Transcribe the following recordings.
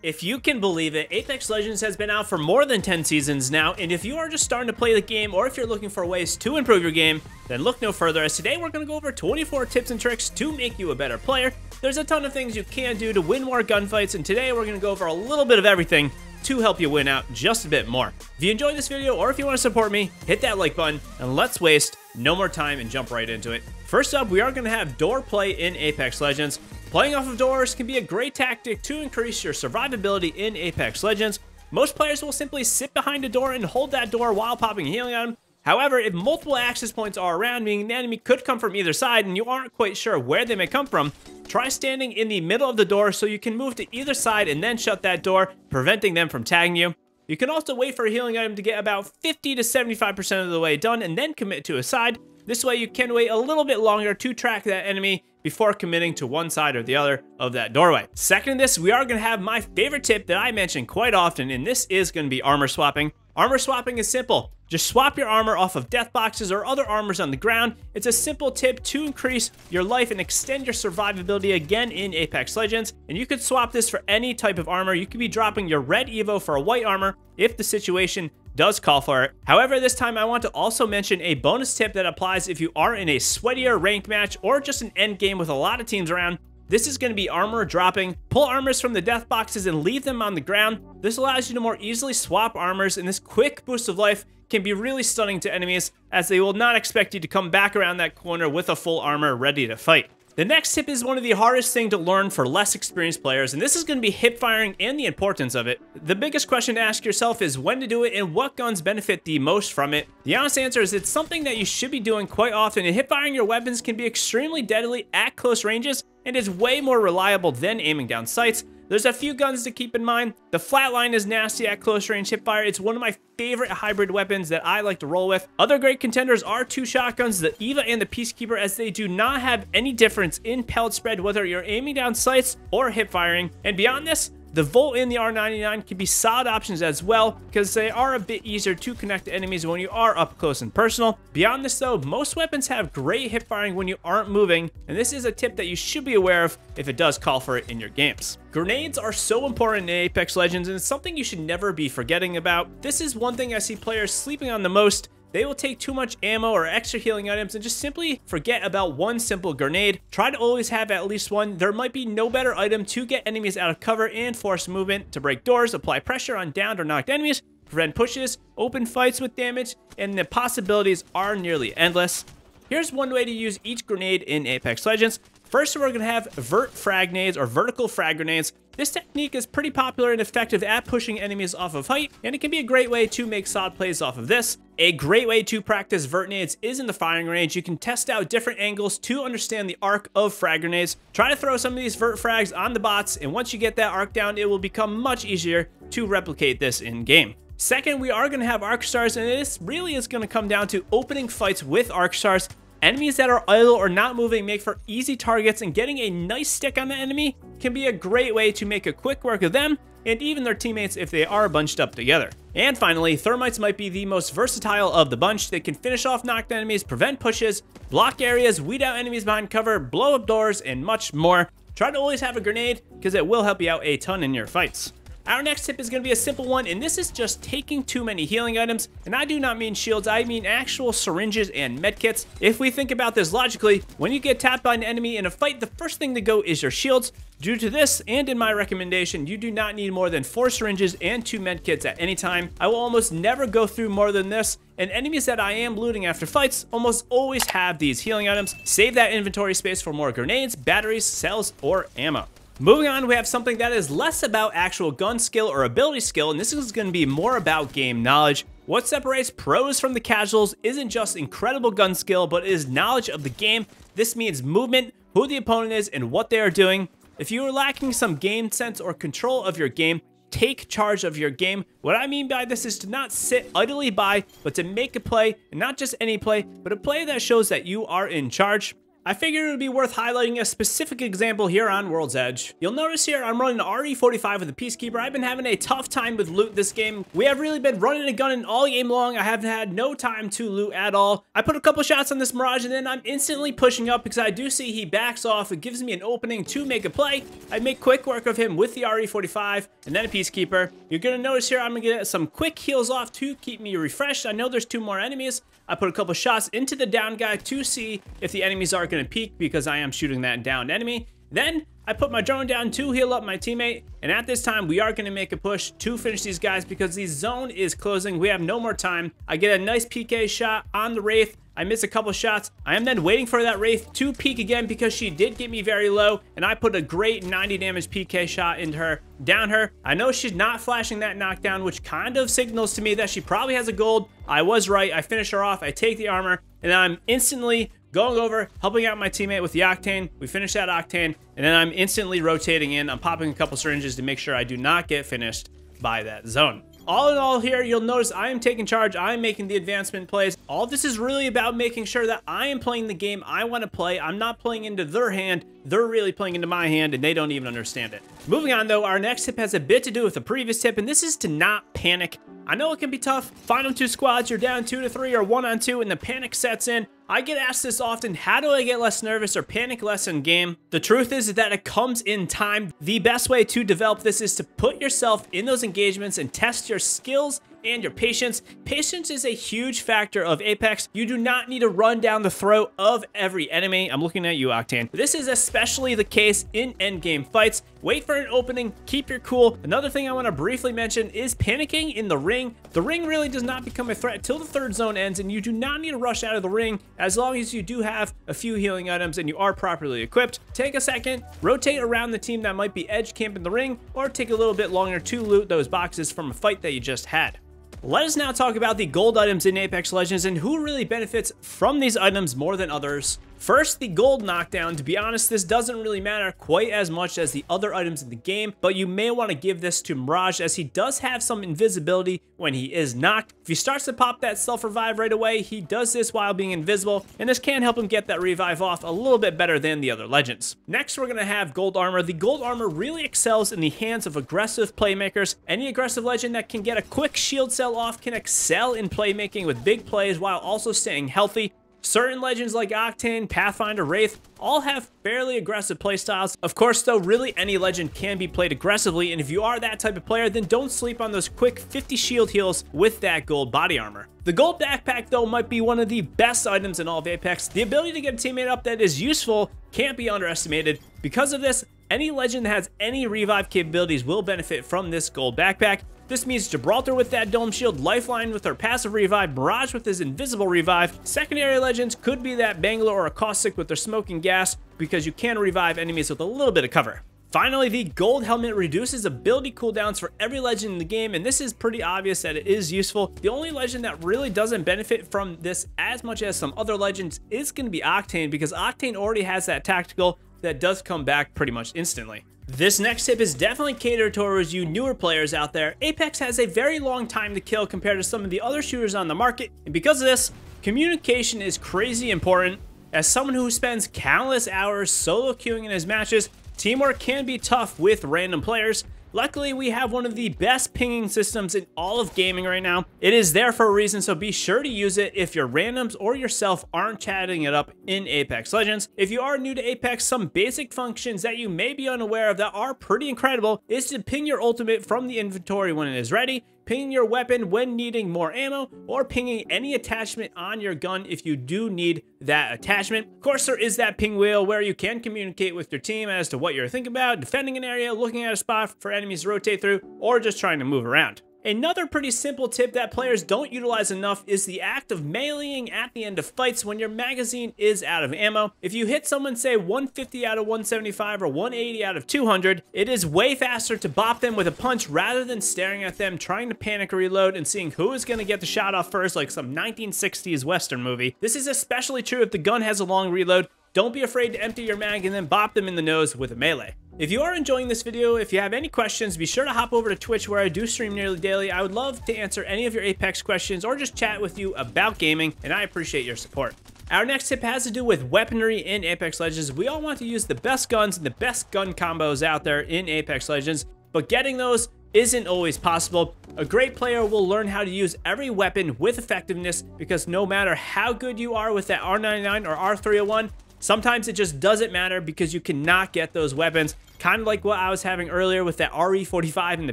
If you can believe it, Apex Legends has been out for more than 10 seasons now, and if you are just starting to play the game or if you're looking for ways to improve your game, then look no further as today we're going to go over 24 tips and tricks to make you a better player. There's a ton of things you can do to win more gunfights, and today we're going to go over a little bit of everything to help you win out just a bit more. If you enjoyed this video or if you want to support me, hit that like button, and let's waste no more time and jump right into it. First up, we are going to have door play in Apex Legends. Playing off of doors can be a great tactic to increase your survivability in Apex Legends. Most players will simply sit behind a door and hold that door while popping a healing item. However, if multiple access points are around, meaning the enemy could come from either side and you aren't quite sure where they may come from, try standing in the middle of the door so you can move to either side and then shut that door, preventing them from tagging you. You can also wait for a healing item to get about 50 to 75% of the way done and then commit to a side. This way you can wait a little bit longer to track that enemy before committing to one side or the other of that doorway. Second this, we are going to have my favorite tip that I mention quite often, and this is going to be armor swapping. Armor swapping is simple. Just swap your armor off of death boxes or other armors on the ground. It's a simple tip to increase your life and extend your survivability again in Apex Legends. And you could swap this for any type of armor. You could be dropping your red Evo for a white armor if the situation does call for it. However, this time I want to also mention a bonus tip that applies if you are in a sweatier rank match or just an end game with a lot of teams around. This is going to be armor dropping. Pull armors from the death boxes and leave them on the ground. This allows you to more easily swap armors and this quick boost of life can be really stunning to enemies as they will not expect you to come back around that corner with a full armor ready to fight. The next tip is one of the hardest thing to learn for less experienced players, and this is going to be hip firing and the importance of it. The biggest question to ask yourself is when to do it and what guns benefit the most from it. The honest answer is it's something that you should be doing quite often, and hip firing your weapons can be extremely deadly at close ranges and is way more reliable than aiming down sights, there's a few guns to keep in mind. The flatline is nasty at close range hipfire. It's one of my favorite hybrid weapons that I like to roll with. Other great contenders are two shotguns, the EVA and the Peacekeeper, as they do not have any difference in pellet spread, whether you're aiming down sights or hip firing. And beyond this, the Volt and the R99 can be solid options as well because they are a bit easier to connect to enemies when you are up close and personal. Beyond this though, most weapons have great hip firing when you aren't moving and this is a tip that you should be aware of if it does call for it in your games. Grenades are so important in Apex Legends and it's something you should never be forgetting about. This is one thing I see players sleeping on the most they will take too much ammo or extra healing items and just simply forget about one simple grenade. Try to always have at least one. There might be no better item to get enemies out of cover and force movement, to break doors, apply pressure on downed or knocked enemies, prevent pushes, open fights with damage, and the possibilities are nearly endless. Here's one way to use each grenade in Apex Legends. First, we're going to have vert frag nades or vertical frag grenades. This technique is pretty popular and effective at pushing enemies off of height, and it can be a great way to make solid plays off of this. A great way to practice vert nades is in the firing range. You can test out different angles to understand the arc of frag grenades. Try to throw some of these vert frags on the bots, and once you get that arc down, it will become much easier to replicate this in game. Second, we are going to have arc stars, and this really is going to come down to opening fights with arc stars. Enemies that are idle or not moving make for easy targets and getting a nice stick on the enemy can be a great way to make a quick work of them and even their teammates if they are bunched up together. And finally, Thermites might be the most versatile of the bunch. They can finish off knocked enemies, prevent pushes, block areas, weed out enemies behind cover, blow up doors, and much more. Try to always have a grenade because it will help you out a ton in your fights. Our next tip is going to be a simple one, and this is just taking too many healing items. And I do not mean shields, I mean actual syringes and medkits. If we think about this logically, when you get tapped by an enemy in a fight, the first thing to go is your shields. Due to this, and in my recommendation, you do not need more than 4 syringes and 2 medkits at any time. I will almost never go through more than this, and enemies that I am looting after fights almost always have these healing items. Save that inventory space for more grenades, batteries, cells, or ammo. Moving on, we have something that is less about actual gun skill or ability skill, and this is going to be more about game knowledge. What separates pros from the casuals isn't just incredible gun skill, but is knowledge of the game. This means movement, who the opponent is, and what they are doing. If you are lacking some game sense or control of your game, take charge of your game. What I mean by this is to not sit idly by, but to make a play, and not just any play, but a play that shows that you are in charge. I figured it would be worth highlighting a specific example here on World's Edge. You'll notice here I'm running RE45 with a Peacekeeper. I've been having a tough time with loot this game. We have really been running and gunning all game long. I haven't had no time to loot at all. I put a couple shots on this Mirage and then I'm instantly pushing up because I do see he backs off. It gives me an opening to make a play. I make quick work of him with the RE45 and then a Peacekeeper. You're going to notice here I'm going to get some quick heals off to keep me refreshed. I know there's two more enemies. I put a couple shots into the down guy to see if the enemies are going to peek because I am shooting that downed enemy. Then I put my drone down to heal up my teammate, and at this time, we are to make a push to finish these guys because the zone is closing. We have no more time. I get a nice PK shot on the Wraith. I miss a couple shots. I am then waiting for that Wraith to peek again because she did get me very low, and I put a great 90 damage PK shot into her, down her. I know she's not flashing that knockdown, which kind of signals to me that she probably has a gold. I was right. I finish her off. I take the armor, and I'm instantly going over, helping out my teammate with the Octane. We finish that Octane, and then I'm instantly rotating in. I'm popping a couple syringes to make sure I do not get finished by that zone. All in all here, you'll notice I am taking charge. I am making the advancement plays. All this is really about making sure that I am playing the game I want to play. I'm not playing into their hand. They're really playing into my hand, and they don't even understand it. Moving on, though, our next tip has a bit to do with the previous tip, and this is to not panic. I know it can be tough. Final two squads, you're down two to three or one on two, and the panic sets in. I get asked this often, how do I get less nervous or panic less in game? The truth is that it comes in time. The best way to develop this is to put yourself in those engagements and test your skills and your patience. Patience is a huge factor of Apex. You do not need to run down the throat of every enemy. I'm looking at you, Octane. This is especially the case in endgame fights. Wait for an opening, keep your cool. Another thing I want to briefly mention is panicking in the ring. The ring really does not become a threat until the third zone ends, and you do not need to rush out of the ring as long as you do have a few healing items and you are properly equipped. Take a second, rotate around the team that might be edge camping the ring, or take a little bit longer to loot those boxes from a fight that you just had. Let us now talk about the gold items in Apex Legends and who really benefits from these items more than others. First, the gold knockdown. To be honest, this doesn't really matter quite as much as the other items in the game, but you may want to give this to Mirage as he does have some invisibility when he is knocked. If he starts to pop that self-revive right away, he does this while being invisible, and this can help him get that revive off a little bit better than the other legends. Next, we're going to have gold armor. The gold armor really excels in the hands of aggressive playmakers. Any aggressive legend that can get a quick shield cell off can excel in playmaking with big plays while also staying healthy. Certain legends like Octane, Pathfinder, Wraith all have fairly aggressive playstyles. Of course, though, really any legend can be played aggressively, and if you are that type of player, then don't sleep on those quick 50 shield heals with that gold body armor. The gold backpack, though, might be one of the best items in all of Apex. The ability to get a teammate up that is useful can't be underestimated. Because of this, any legend that has any revive capabilities will benefit from this gold backpack. This means Gibraltar with that Dome Shield, Lifeline with her passive revive, Mirage with his invisible revive. Secondary legends could be that Bangalore or a Caustic with their smoking gas because you can revive enemies with a little bit of cover. Finally, the gold helmet reduces ability cooldowns for every legend in the game, and this is pretty obvious that it is useful. The only legend that really doesn't benefit from this as much as some other legends is going to be Octane, because Octane already has that tactical that does come back pretty much instantly. This next tip is definitely catered towards you newer players out there. Apex has a very long time to kill compared to some of the other shooters on the market, and because of this, communication is crazy important. As someone who spends countless hours solo queuing in his matches, teamwork can be tough with random players, Luckily, we have one of the best pinging systems in all of gaming right now. It is there for a reason, so be sure to use it if your randoms or yourself aren't chatting it up in Apex Legends. If you are new to Apex, some basic functions that you may be unaware of that are pretty incredible is to ping your ultimate from the inventory when it is ready, pinging your weapon when needing more ammo, or pinging any attachment on your gun if you do need that attachment. Of course, there is that ping wheel where you can communicate with your team as to what you're thinking about, defending an area, looking at a spot for enemies to rotate through, or just trying to move around. Another pretty simple tip that players don't utilize enough is the act of meleeing at the end of fights when your magazine is out of ammo. If you hit someone say 150 out of 175 or 180 out of 200, it is way faster to bop them with a punch rather than staring at them trying to panic reload and seeing who is going to get the shot off first like some 1960s western movie. This is especially true if the gun has a long reload. Don't be afraid to empty your mag and then bop them in the nose with a melee. If you are enjoying this video, if you have any questions, be sure to hop over to Twitch where I do stream nearly daily. I would love to answer any of your Apex questions or just chat with you about gaming, and I appreciate your support. Our next tip has to do with weaponry in Apex Legends. We all want to use the best guns and the best gun combos out there in Apex Legends, but getting those isn't always possible. A great player will learn how to use every weapon with effectiveness because no matter how good you are with that R99 or R301, Sometimes it just doesn't matter because you cannot get those weapons. Kind of like what I was having earlier with that RE45 and the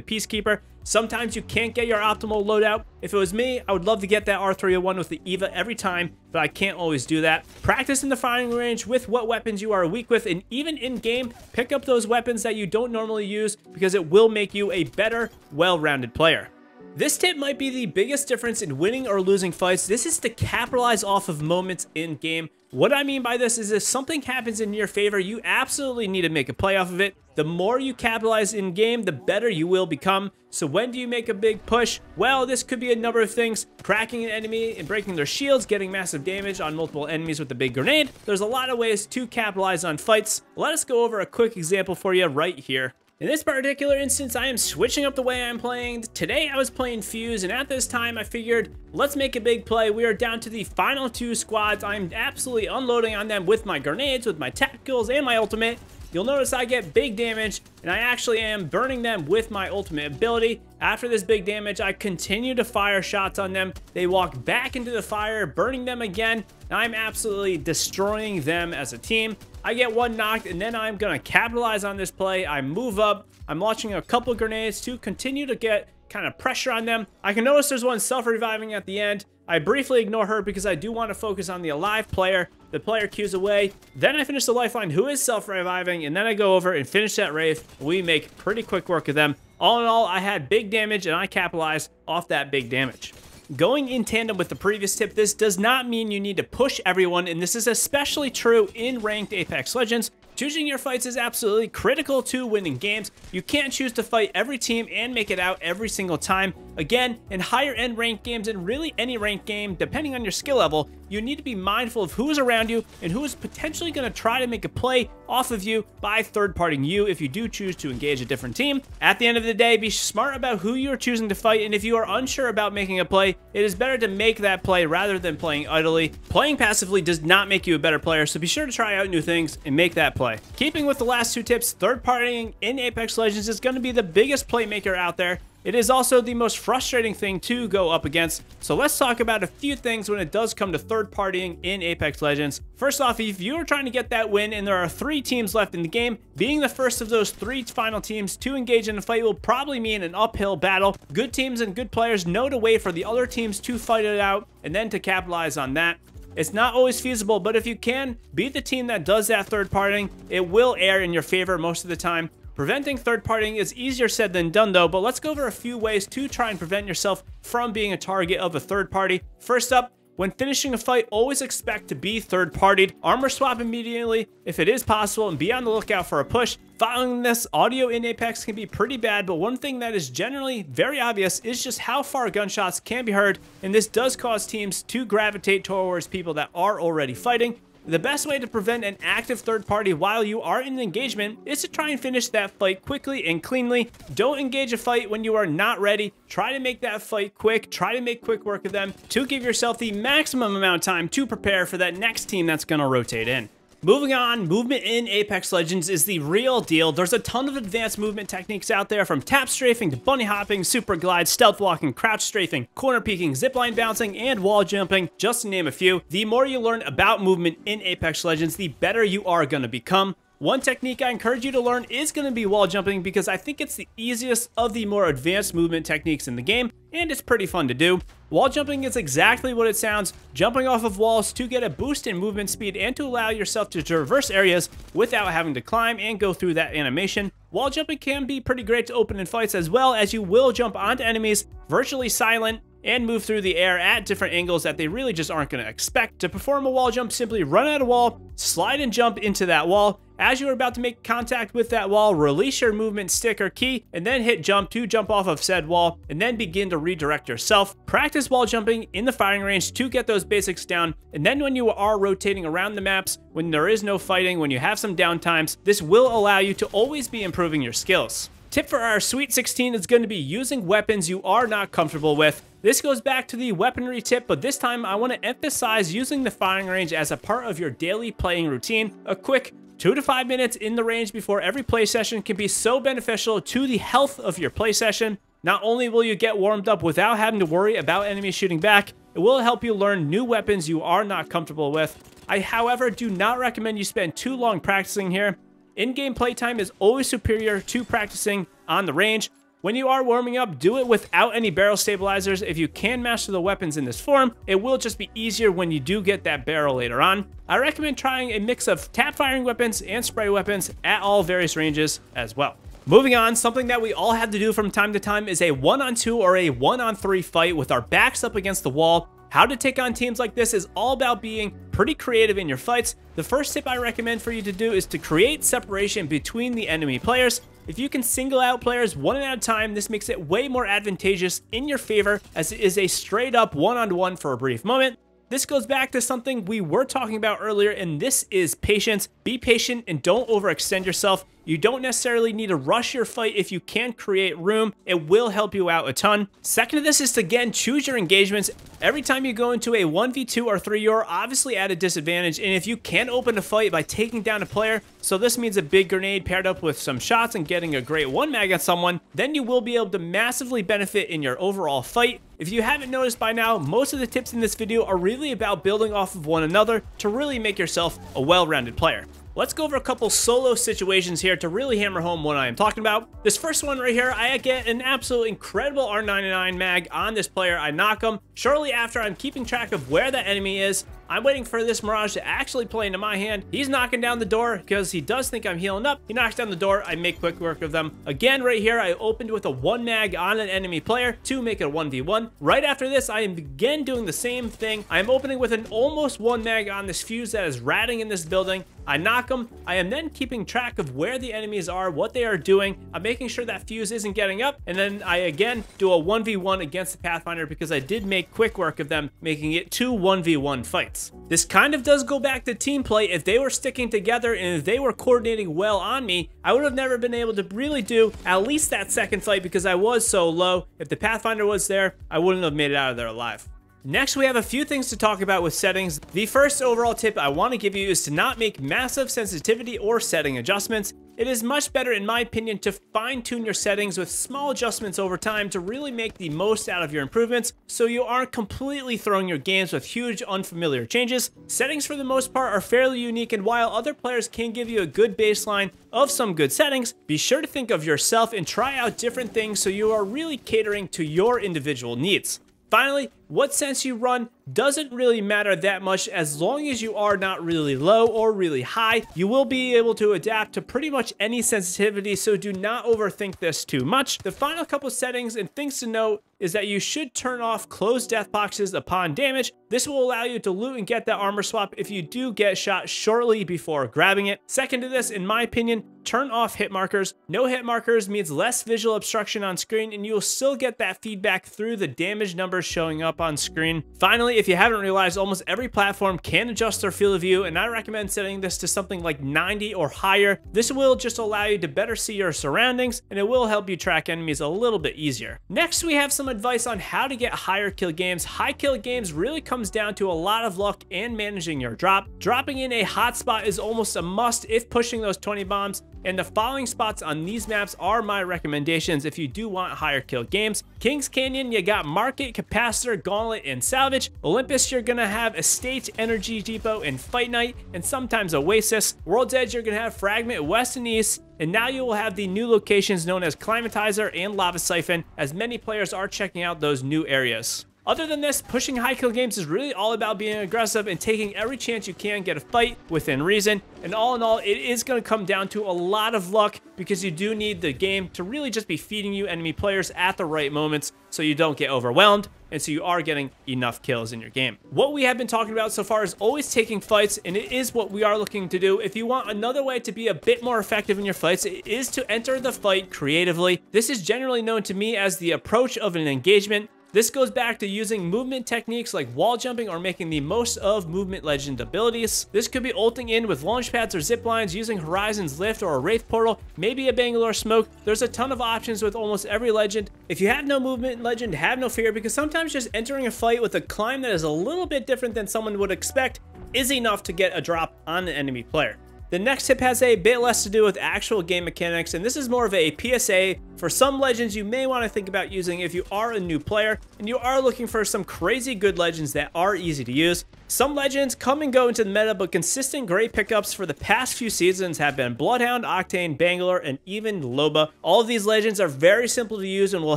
Peacekeeper. Sometimes you can't get your optimal loadout. If it was me, I would love to get that R301 with the EVA every time, but I can't always do that. Practice in the firing range with what weapons you are weak with, and even in-game, pick up those weapons that you don't normally use because it will make you a better, well-rounded player. This tip might be the biggest difference in winning or losing fights. This is to capitalize off of moments in game. What I mean by this is if something happens in your favor, you absolutely need to make a play off of it. The more you capitalize in game, the better you will become. So when do you make a big push? Well, this could be a number of things. Cracking an enemy and breaking their shields, getting massive damage on multiple enemies with a big grenade. There's a lot of ways to capitalize on fights. Let us go over a quick example for you right here. In this particular instance, I am switching up the way I'm playing. Today I was playing Fuse, and at this time I figured, let's make a big play. We are down to the final two squads. I'm absolutely unloading on them with my grenades, with my tacticals, and my ultimate. You'll notice I get big damage, and I actually am burning them with my ultimate ability. After this big damage, I continue to fire shots on them. They walk back into the fire, burning them again, and I'm absolutely destroying them as a team. I get one knocked, and then I'm going to capitalize on this play. I move up. I'm launching a couple grenades to continue to get kind of pressure on them. I can notice there's one self-reviving at the end. I briefly ignore her because I do want to focus on the alive player. The player queues away. Then I finish the lifeline who is self-reviving, and then I go over and finish that Wraith. We make pretty quick work of them. All in all, I had big damage, and I capitalized off that big damage. Going in tandem with the previous tip, this does not mean you need to push everyone, and this is especially true in ranked Apex Legends. Choosing your fights is absolutely critical to winning games. You can't choose to fight every team and make it out every single time. Again, in higher end ranked games and really any ranked game, depending on your skill level, you need to be mindful of who is around you and who is potentially going to try to make a play off of you by third-partying you if you do choose to engage a different team. At the end of the day, be smart about who you are choosing to fight, and if you are unsure about making a play, it is better to make that play rather than playing idly. Playing passively does not make you a better player, so be sure to try out new things and make that play. Keeping with the last two tips, third-partying in Apex Legends is going to be the biggest playmaker out there, it is also the most frustrating thing to go up against, so let's talk about a few things when it does come to third partying in Apex Legends. First off, if you are trying to get that win and there are three teams left in the game, being the first of those three final teams to engage in a fight will probably mean an uphill battle. Good teams and good players know to wait for the other teams to fight it out and then to capitalize on that. It's not always feasible, but if you can, beat the team that does that third partying, it will air in your favor most of the time. Preventing third partying is easier said than done though, but let's go over a few ways to try and prevent yourself from being a target of a third party. First up, when finishing a fight, always expect to be third-partied. Armor swap immediately if it is possible and be on the lookout for a push. Following this, audio in Apex can be pretty bad, but one thing that is generally very obvious is just how far gunshots can be heard, and this does cause teams to gravitate towards people that are already fighting, the best way to prevent an active third party while you are in an engagement is to try and finish that fight quickly and cleanly. Don't engage a fight when you are not ready. Try to make that fight quick. Try to make quick work of them to give yourself the maximum amount of time to prepare for that next team that's going to rotate in. Moving on, movement in Apex Legends is the real deal. There's a ton of advanced movement techniques out there from tap strafing to bunny hopping, super glide, stealth walking, crouch strafing, corner peeking, zipline bouncing, and wall jumping, just to name a few. The more you learn about movement in Apex Legends, the better you are going to become. One technique I encourage you to learn is going to be wall jumping because I think it's the easiest of the more advanced movement techniques in the game, and it's pretty fun to do. Wall jumping is exactly what it sounds, jumping off of walls to get a boost in movement speed and to allow yourself to traverse areas without having to climb and go through that animation. Wall jumping can be pretty great to open in fights as well as you will jump onto enemies virtually silent and move through the air at different angles that they really just aren't going to expect. To perform a wall jump, simply run at a wall, slide and jump into that wall. As you are about to make contact with that wall, release your movement stick or key, and then hit jump to jump off of said wall, and then begin to redirect yourself. Practice wall jumping in the firing range to get those basics down, and then when you are rotating around the maps, when there is no fighting, when you have some downtimes, this will allow you to always be improving your skills. Tip for our Sweet 16 is going to be using weapons you are not comfortable with. This goes back to the weaponry tip, but this time I want to emphasize using the firing range as a part of your daily playing routine. A quick two to five minutes in the range before every play session can be so beneficial to the health of your play session. Not only will you get warmed up without having to worry about enemies shooting back, it will help you learn new weapons you are not comfortable with. I, however, do not recommend you spend too long practicing here. In-game playtime is always superior to practicing on the range. When you are warming up, do it without any barrel stabilizers. If you can master the weapons in this form, it will just be easier when you do get that barrel later on. I recommend trying a mix of tap firing weapons and spray weapons at all various ranges as well. Moving on, something that we all have to do from time to time is a one on two or a one on three fight with our backs up against the wall. How to take on teams like this is all about being pretty creative in your fights. The first tip I recommend for you to do is to create separation between the enemy players. If you can single out players one at a time, this makes it way more advantageous in your favor as it is a straight up one-on-one -on -one for a brief moment. This goes back to something we were talking about earlier, and this is patience. Be patient and don't overextend yourself. You don't necessarily need to rush your fight if you can create room. It will help you out a ton. Second to this is to, again, choose your engagements. Every time you go into a 1v2 or 3, you're obviously at a disadvantage, and if you can open a fight by taking down a player, so this means a big grenade paired up with some shots and getting a great one mag on someone, then you will be able to massively benefit in your overall fight. If you haven't noticed by now, most of the tips in this video are really about building off of one another to really make yourself a well-rounded player. Let's go over a couple solo situations here to really hammer home what I am talking about. This first one right here, I get an absolute incredible R99 mag on this player. I knock him. Shortly after, I'm keeping track of where the enemy is. I'm waiting for this Mirage to actually play into my hand. He's knocking down the door because he does think I'm healing up. He knocks down the door. I make quick work of them. Again, right here, I opened with a one mag on an enemy player to make it a 1v1. Right after this, I am again doing the same thing. I am opening with an almost one mag on this fuse that is ratting in this building. I knock them. I am then keeping track of where the enemies are, what they are doing. I'm making sure that fuse isn't getting up. And then I again do a 1v1 against the Pathfinder because I did make quick work of them, making it two 1v1 fights. This kind of does go back to team play. If they were sticking together and if they were coordinating well on me, I would have never been able to really do at least that second fight because I was so low. If the Pathfinder was there, I wouldn't have made it out of there alive. Next, we have a few things to talk about with settings. The first overall tip I want to give you is to not make massive sensitivity or setting adjustments. It is much better, in my opinion, to fine tune your settings with small adjustments over time to really make the most out of your improvements so you aren't completely throwing your games with huge unfamiliar changes. Settings for the most part are fairly unique and while other players can give you a good baseline of some good settings, be sure to think of yourself and try out different things so you are really catering to your individual needs. Finally, what sens you run doesn't really matter that much as long as you are not really low or really high. You will be able to adapt to pretty much any sensitivity, so do not overthink this too much. The final couple settings and things to note is that you should turn off closed death boxes upon damage. This will allow you to loot and get that armor swap if you do get shot shortly before grabbing it. Second to this, in my opinion, turn off hit markers. No hit markers means less visual obstruction on screen and you will still get that feedback through the damage numbers showing up up on screen. Finally, if you haven't realized, almost every platform can adjust their field of view, and I recommend setting this to something like 90 or higher. This will just allow you to better see your surroundings, and it will help you track enemies a little bit easier. Next, we have some advice on how to get higher kill games. High kill games really comes down to a lot of luck and managing your drop. Dropping in a hotspot is almost a must if pushing those 20 bombs, and the following spots on these maps are my recommendations if you do want higher kill games. Kings Canyon, you got Market, Capacitor, Gauntlet, and Salvage. Olympus, you're gonna have Estate, Energy Depot, and Fight Night, and sometimes Oasis. World's Edge, you're gonna have Fragment, West and East, and now you will have the new locations known as Climatizer and Lava Siphon, as many players are checking out those new areas. Other than this, pushing high kill games is really all about being aggressive and taking every chance you can get a fight within reason. And all in all, it is going to come down to a lot of luck because you do need the game to really just be feeding you enemy players at the right moments so you don't get overwhelmed and so you are getting enough kills in your game. What we have been talking about so far is always taking fights, and it is what we are looking to do. If you want another way to be a bit more effective in your fights, it is to enter the fight creatively. This is generally known to me as the approach of an engagement. This goes back to using movement techniques like wall jumping or making the most of movement legend abilities. This could be ulting in with launch pads or zip lines, using Horizon's Lift or a Wraith Portal, maybe a Bangalore Smoke. There's a ton of options with almost every legend. If you have no movement legend, have no fear because sometimes just entering a fight with a climb that is a little bit different than someone would expect is enough to get a drop on an enemy player. The next tip has a bit less to do with actual game mechanics, and this is more of a PSA for some legends you may want to think about using if you are a new player and you are looking for some crazy good legends that are easy to use. Some legends come and go into the meta, but consistent great pickups for the past few seasons have been Bloodhound, Octane, Bangalore, and even Loba. All of these legends are very simple to use and will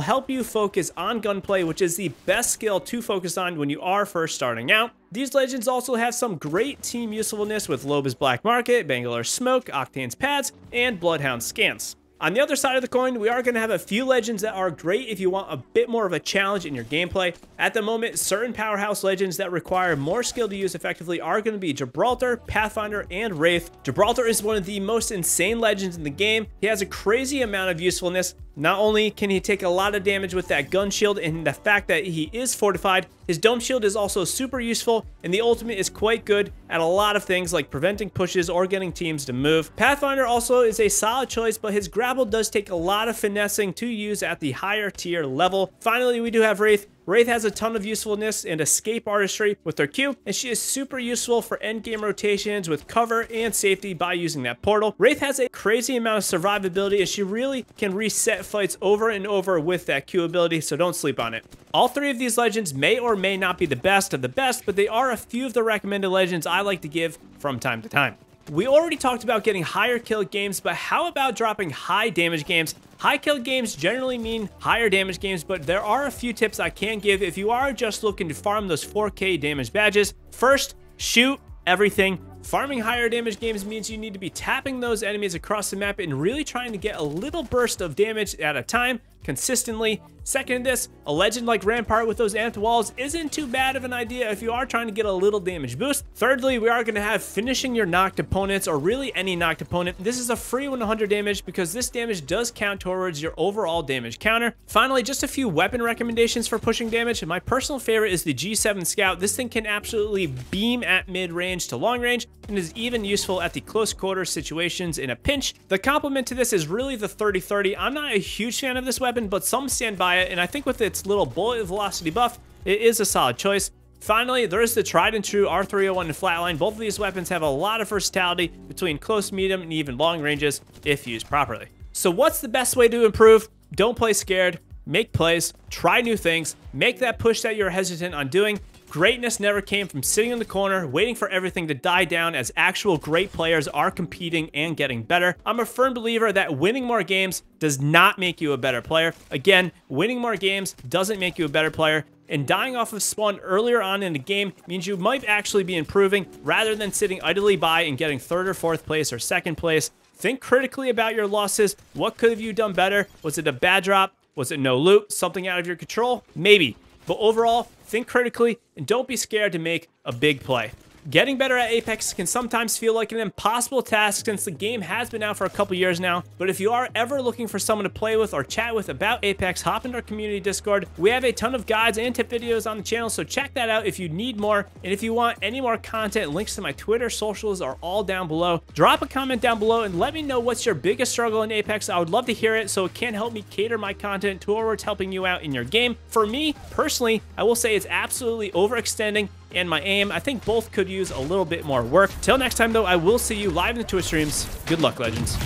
help you focus on gunplay, which is the best skill to focus on when you are first starting out. These legends also have some great team usefulness with Loba's Black Market, Bangalore Smoke, Octane's Pads, and Bloodhound Scans. On the other side of the coin, we are going to have a few legends that are great if you want a bit more of a challenge in your gameplay. At the moment, certain powerhouse legends that require more skill to use effectively are going to be Gibraltar, Pathfinder, and Wraith. Gibraltar is one of the most insane legends in the game. He has a crazy amount of usefulness. Not only can he take a lot of damage with that gun shield and the fact that he is fortified, his dome shield is also super useful and the ultimate is quite good at a lot of things like preventing pushes or getting teams to move. Pathfinder also is a solid choice, but his grapple does take a lot of finessing to use at the higher tier level. Finally, we do have Wraith. Wraith has a ton of usefulness and escape artistry with her Q, and she is super useful for endgame rotations with cover and safety by using that portal. Wraith has a crazy amount of survivability, and she really can reset fights over and over with that Q ability, so don't sleep on it. All three of these legends may or may not be the best of the best, but they are a few of the recommended legends I like to give from time to time. We already talked about getting higher kill games, but how about dropping high damage games? High kill games generally mean higher damage games, but there are a few tips I can give if you are just looking to farm those 4k damage badges. First, shoot everything. Farming higher damage games means you need to be tapping those enemies across the map and really trying to get a little burst of damage at a time consistently. Second this, a legend like Rampart with those amped walls isn't too bad of an idea if you are trying to get a little damage boost. Thirdly, we are going to have finishing your knocked opponents or really any knocked opponent. This is a free 100 damage because this damage does count towards your overall damage counter. Finally, just a few weapon recommendations for pushing damage. My personal favorite is the G7 Scout. This thing can absolutely beam at mid-range to long range and is even useful at the close quarter situations in a pinch. The complement to this is really the 30-30. I'm not a huge fan of this weapon, but some stand by it, and I think with its little bullet velocity buff, it is a solid choice. Finally, there's the tried and true R301 and Flatline. Both of these weapons have a lot of versatility between close, medium, and even long ranges if used properly. So what's the best way to improve? Don't play scared, make plays, try new things, make that push that you're hesitant on doing, Greatness never came from sitting in the corner, waiting for everything to die down as actual great players are competing and getting better. I'm a firm believer that winning more games does not make you a better player. Again, winning more games doesn't make you a better player and dying off of spawn earlier on in the game means you might actually be improving rather than sitting idly by and getting third or fourth place or second place. Think critically about your losses. What could have you done better? Was it a bad drop? Was it no loot? Something out of your control? Maybe. But overall, think critically and don't be scared to make a big play. Getting better at Apex can sometimes feel like an impossible task since the game has been out for a couple years now, but if you are ever looking for someone to play with or chat with about Apex, hop into our community Discord. We have a ton of guides and tip videos on the channel, so check that out if you need more. And if you want any more content, links to my Twitter socials are all down below. Drop a comment down below and let me know what's your biggest struggle in Apex. I would love to hear it so it can help me cater my content towards helping you out in your game. For me, personally, I will say it's absolutely overextending and my aim. I think both could use a little bit more work. Till next time, though, I will see you live in the Twitch streams. Good luck, Legends.